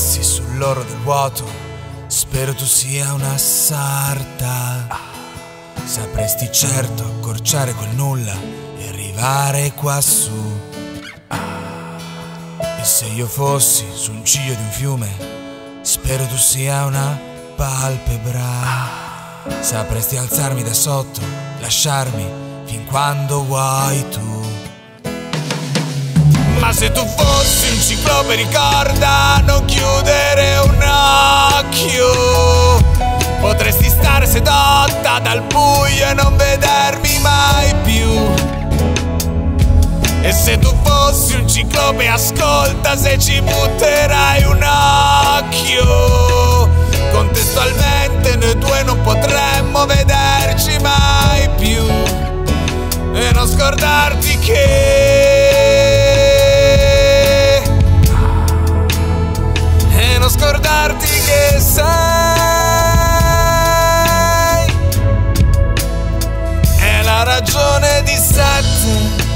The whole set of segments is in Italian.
trovassi sull'oro del vuoto, spero tu sia una sarta. Sapresti certo accorciare quel nulla e arrivare quassù. E se io fossi su un ciglio di un fiume, spero tu sia una palpebra. Sapresti alzarmi da sotto, lasciarmi fin quando vuoi tu. Se tu fossi un ciclope ricorda non chiudere un occhio. Potresti stare sedotta dal buio e non vedermi mai più. E se tu fossi un ciclope ascolta se ci butterai un occhio. Contestualmente noi due non potremmo vederci mai più. E non scordarti che sette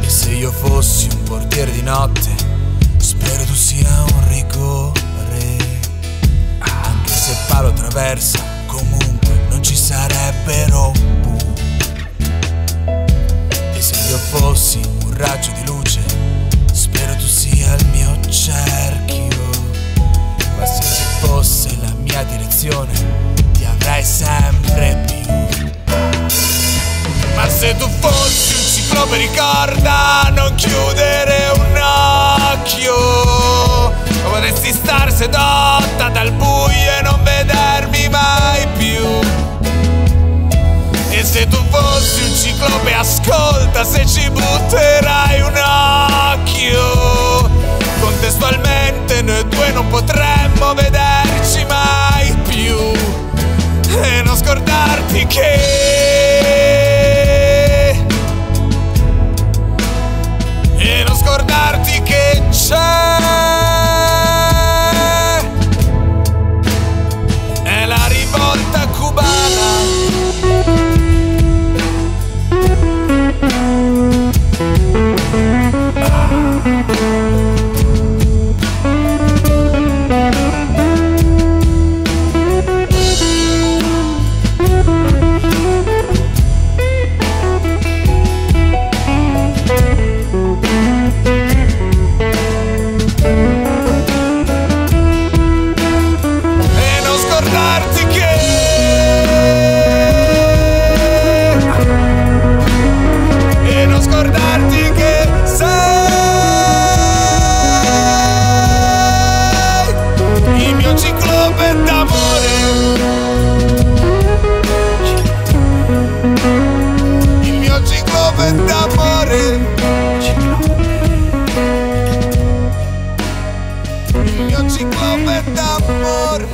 e se io fossi un portiere di notte spero tu sia un rigore. Anche se palo traversa comunque non ci sarebbero e se io fossi un raggio di luce Spero tu sia il mio cerchio. Ma se ci fosse la mia direzione Ti avrei sempre più. Ma se tu fossi un ciclope ricorda Non chiudere un occhio. Vorresti star sedotta E non scordarti che E non scordarti che Mio ciclope d'amore. Il mio ciclope d'amore. Il mio ciclope d'amore